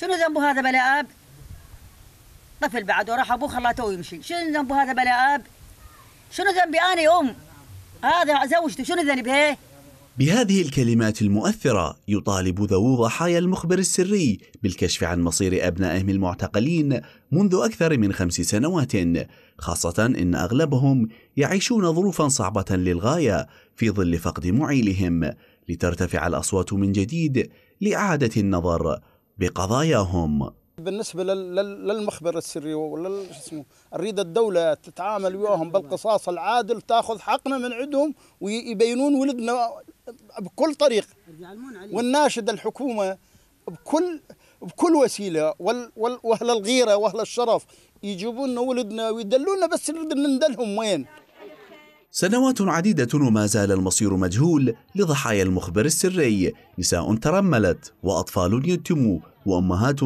شنو ذنبه هذا بلا آب؟ طفل بعد وراح أبوه خلاته يمشي. شنو ذنبه هذا بلا آب؟ شنو ذنبي أنا أم؟ هذا زوجته شنو ذنبه بهذه الكلمات المؤثرة يطالب ذوو ضحايا المخبر السري بالكشف عن مصير أبنائهم المعتقلين منذ أكثر من خمس سنوات خاصة إن أغلبهم يعيشون ظروفا صعبة للغاية في ظل فقد معيلهم لترتفع الأصوات من جديد لإعادة النظر بقضاياهم. بالنسبة للمخبر السري ولا اسمه الدولة تتعامل وياهم بالقصاص العادل تأخذ حقنا من عندهم ويبينون ولدنا بكل طريق. والناشد الحكومة بكل بكل وسيلة وأهل الغيرة وأهل الشرف يجيبون ولدنا ويدلونا بس نريد ندلهم وين؟ سنوات عديدة وما زال المصير مجهول لضحايا المخبر السري. نساء ترملت وأطفال يتموا وأمهات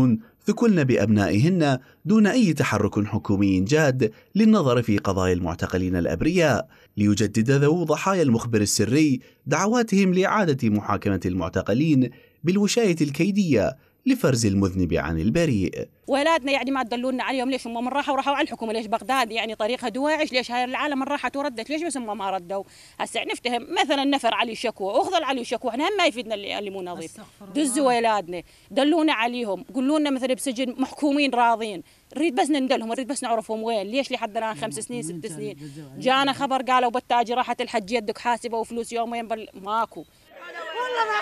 ثكلن بأبنائهن دون أي تحرك حكومي جاد للنظر في قضايا المعتقلين الأبرياء. ليجدد ذو ضحايا المخبر السري دعواتهم لإعادة محاكمة المعتقلين بالوشاية الكيدية لفرز المذنب عن البريء. ولادنا يعني ما تدلونا عليهم ليش هم من راحوا؟ وراحوا على الحكومة. ليش بغداد يعني طريقها دواعش؟ ليش هاي العالم من راحت وردت؟ ليش بس هم ما ردوا؟ هسه نفتهم مثلا نفر علي شكوى. اخذل علي شكوى. إحنا هم ما يفيدنا اللي, اللي مو نظيف. دزوا ولادنا. دلونا عليهم. قولوا لنا مثلا بسجن محكومين راضين. نريد بس نندلهم نريد بس نعرفهم وين. ليش لحد الان خمس سنين ست سنين؟ جانا خبر قالوا بالتاجر راحت الحج يدك حاسبة وفلوس يومين بل ماكو والله ما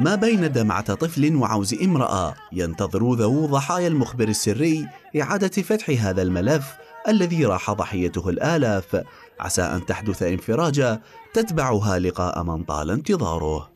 ما بين دمعة طفل وعوز امرأة ينتظر ذو ضحايا المخبر السري إعادة فتح هذا الملف الذي راح ضحيته الآلاف. عسى أن تحدث انفراجة تتبعها لقاء من طال انتظاره.